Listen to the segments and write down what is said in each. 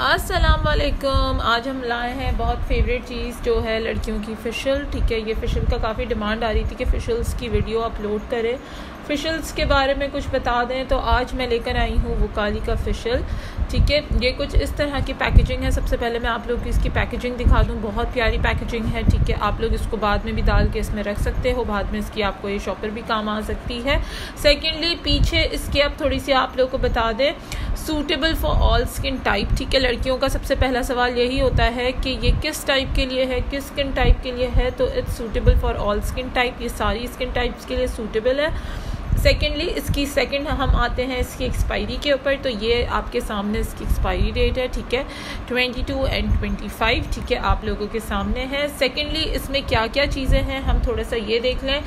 अस्सलाम वालेकुम आज हम लाए हैं बहुत फेवरेट चीज़ जो है लड़कियों की फ़िशल ठीक है? ये फ़िशल का काफ़ी डिमांड आ रही थी कि फ़िशल्स की वीडियो अपलोड करें। फ़िशल्स के बारे में कुछ बता दें तो आज मैं लेकर आई हूँ वो काली का फ़िशल ठीक है? ये कुछ इस तरह की पैकेजिंग है। सबसे पहले मैं आप लोग की इसकी पैकेजिंग दिखा दूँ। बहुत प्यारी पैकेजिंग है, ठीक है? आप लोग इसको बाद में भी डाल के इसमें रख सकते हो। बाद में इसकी आपको ये शॉपर भी काम आ सकती है। सेकेंडली पीछे इसके अब थोड़ी सी आप लोग को बता दें suitable for all skin type ठीक है? लड़कियों का सबसे पहला सवाल यही होता है कि ये किस टाइप के लिए है, किस स्किन टाइप के लिए है? तो it's suitable for all skin type ये सारी स्किन टाइप्स के लिए सूटेबल है। सेकेंडली इसकी सेकेंड हम आते हैं इसकी एक्सपायरी के ऊपर तो ये आपके सामने इसकी एक्सपायरी डेट है, ठीक है? Twenty two and twenty five ठीक है? आप लोगों के सामने है। सेकेंडली इसमें क्या क्या चीज़ें हैं, हम थोड़ा सा ये देख लें।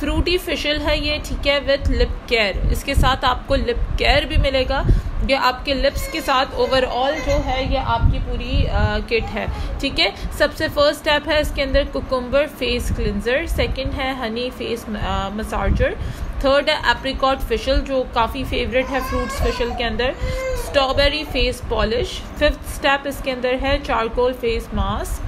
फ्रूटी फिशल है ये, ठीक है? विथ लिप केयर इसके साथ आपको लिप केयर भी मिलेगा। ये आपके लिप्स के साथ ओवरऑल जो है ये आपकी पूरी आ, किट है। ठीक है? सबसे फ़र्स्ट स्टेप है इसके अंदर कुकुम्बर फेस क्लिनजर सेकेंड है हनी फेस मसाजर थर्ड है एप्रिकॉट फिशल जो काफ़ी फेवरेट है फ्रूट्स फिशल के अंदर strawberry face polish fifth step इसके अंदर है charcoal face mask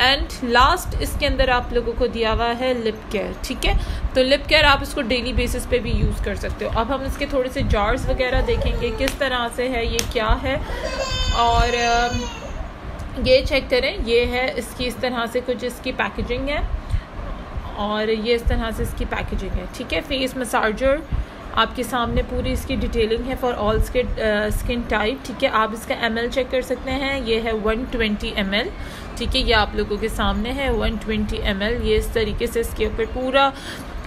and last इसके अंदर आप लोगों को दिया हुआ है लिप केयर ठीक है? तो लिप केयर आप इसको डेली बेसिस पे भी यूज़ कर सकते हो। अब हम इसके थोड़े से जार्स वगैरह देखेंगे, किस तरह से है, ये क्या है? और ये चेक करें, ये है इसकी इस तरह से कुछ इसकी पैकेजिंग है। और ये इस तरह से इसकी पैकेजिंग है, ठीक है? फेस मसाजर आपके सामने पूरी इसकी डिटेलिंग है for all skin skin type ठीक है? आप इसका एमएल चेक कर सकते हैं। ये है 120 ट्वेंटी ठीक है? ये आप लोगों के सामने है। 120 ट्वेंटी ये इस तरीके से इसके ऊपर पूरा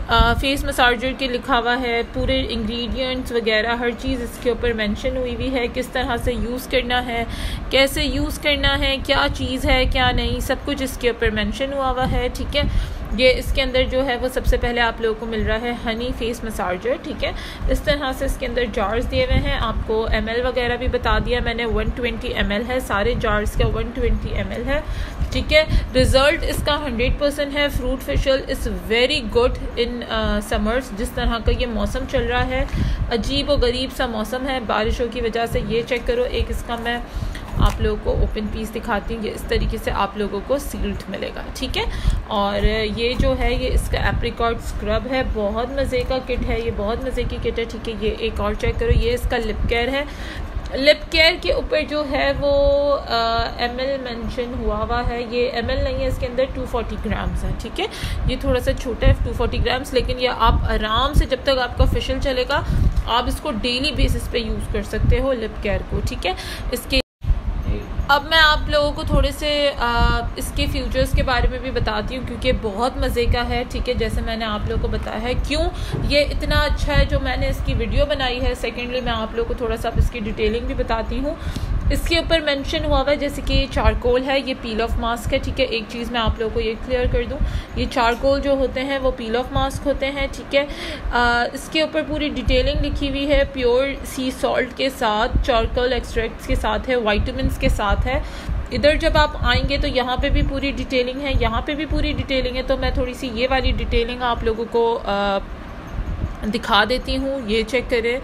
फेस मसाजर के लिखा हुआ है। पूरे इंग्रेडिएंट्स वगैरह, हर चीज़ इसके ऊपर मेंशन हुई हुई है। किस तरह से यूज़ करना है, कैसे यूज़ करना है, क्या चीज़ है, क्या नहीं, सब कुछ इसके ऊपर मेंशन हुआ हुआ है, ठीक है? ये इसके अंदर जो है वो सबसे पहले आप लोगों को मिल रहा है हनी फेस मसाजर ठीक है? इस तरह से इसके अंदर जार्स दिए हुए हैं। आपको एमएल वगैरह भी बता दिया मैंने 120 ट्वेंटी है, सारे जार्स का 120 ट्वेंटी है, ठीक है? रिज़ल्ट इसका 100 परसेंट है। Fruit facial is very good in summers जिस तरह का ये मौसम चल रहा है। अजीब व गरीब सा मौसम है। बारिशों की वजह से ये चेक करो, एक इसका मैं आप लोगों को ओपन पीस दिखाती हूँ, ये इस तरीके से आप लोगों को सील्ड मिलेगा, ठीक है? और ये जो है, ये इसका एप्रिकॉट स्क्रब है, बहुत मज़े का किट है, ये बहुत मज़े की किट है, ठीक है? ये एक और चेक करो, ये इसका लिप केयर है। लिप केयर के ऊपर जो है, वो एम एल मैंशन हुआ हुआ है, ये एम एल नहीं है, इसके अंदर 240 ग्राम्स है, ठीक है? ये थोड़ा सा छोटा है 240 ग्राम्स लेकिन ये आप आराम से जब तक आपका फेशियल चलेगा, आप इसको डेली बेसिस पे यूज़ कर सकते हो लिप केयर को, ठीक है? इसके अब मैं आप लोगों को थोड़े से आ, इसके फ्यूचर्स के बारे में भी बताती हूँ क्योंकि बहुत मज़े का है ठीक है? जैसे मैंने आप लोगों को बताया है क्यों? ये इतना अच्छा है जो मैंने इसकी वीडियो बनाई है। सेकेंडली मैं आप लोगों को थोड़ा सा इसकी डिटेलिंग भी बताती हूँ। इसके ऊपर मेंशन हुआ हुआ है जैसे कि ये चारकोल है ये पील ऑफ़ मास्क है ठीक है? एक चीज़ मैं आप लोगों को ये क्लियर कर दूँ। ये चारकोल जो होते हैं वो पील ऑफ़ मास्क होते हैं ठीक है? आ, इसके ऊपर पूरी डिटेलिंग लिखी हुई है प्योर सी सॉल्ट के साथ चारकोल एक्सट्रैक्ट्स के साथ है वाइटमिन के साथ है। इधर जब आप आएँगे तो यहाँ पे भी पूरी डिटेलिंग है यहाँ पे भी पूरी डिटेलिंग है तो मैं थोड़ी सी ये वाली डिटेलिंग आप लोगों को आ, दिखा देती हूँ ये चेक करें।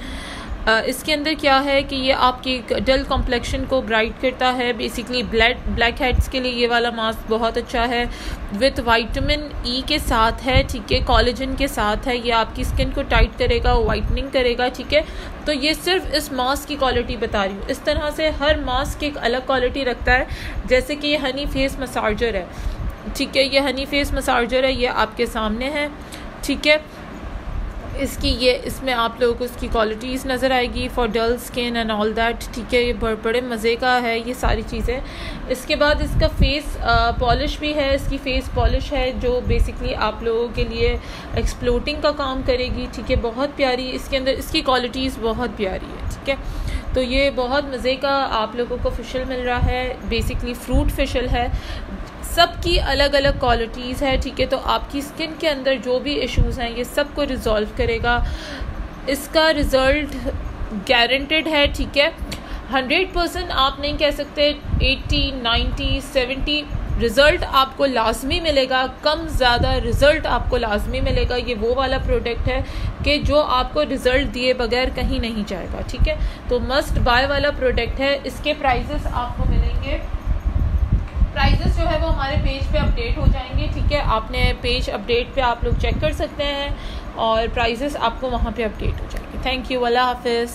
इसके अंदर क्या है कि ये आपकी डल कॉम्प्लेक्शन को ब्राइट करता है। बेसिकली ब्लैक ब्लैक हेड्स के लिए ये वाला मास्क बहुत अच्छा है। विथ वाइटमिन ई के साथ है, ठीक है? कॉलेजन के साथ है। ये आपकी स्किन को टाइट करेगा वाइटनिंग करेगा, ठीक है? तो ये सिर्फ़ इस मास्क की क्वालिटी बता रही हूँ। इस तरह से हर मास्क एक अलग क्वालिटी रखता है। जैसे कि ये हनी फेस मसाजर है। ठीक है? ये हनी फेस मसाजर है, ये आपके सामने है। ठीक है? इसकी ये, इसमें आप लोगों को इसकी क्वालिटीज़ नज़र आएगी for dull skin and all that ठीक है, ये बड़े मज़े का है, ये सारी चीज़ें। इसके बाद इसका फेस पॉलिश भी है, इसकी फेस पॉलिश है, जो बेसिकली आप लोगों के लिए एक्सप्लोटिंग का काम करेगी, ठीक है, बहुत प्यारी, इसके अंदर, इसकी क्वालिटीज़ बहुत प्यारी है, ठीक है। तो ये बहुत मज़े का आप लोगों को फिशल मिल रहा है बेसिकली फ्रूट फिशल है सबकी अलग अलग क्वालिटीज़ है, ठीक है? तो आपकी स्किन के अंदर जो भी इश्यूज़ हैं, ये सबको रिज़ॉल्व करेगा। इसका रिज़ल्ट गारंटेड है, ठीक है? हंड्रेड परसेंट आप नहीं कह सकते एट्टी नाइन्टी सेवेंटी रिज़ल्ट आपको लाजमी मिलेगा, कम ज़्यादा रिज़ल्ट आपको लाजमी मिलेगा। ये वो वाला प्रोडक्ट है कि जो आपको रिज़ल्ट दिए बगैर कहीं नहीं जाएगा, ठीक है? तो मस्ट बाय वाला प्रोडक्ट है, इसके प्राइजेस आपको मिलेंगे। प्राइजेस जो है वो हमारे पेज पे अपडेट हो जाएँगे, ठीक है? आपने पेज अपडेट पे आप लोग चेक कर सकते हैं और प्राइजेस आपको वहाँ पे अपडेट हो जाएँगे। थैंक यू अल्लाह हाफिज़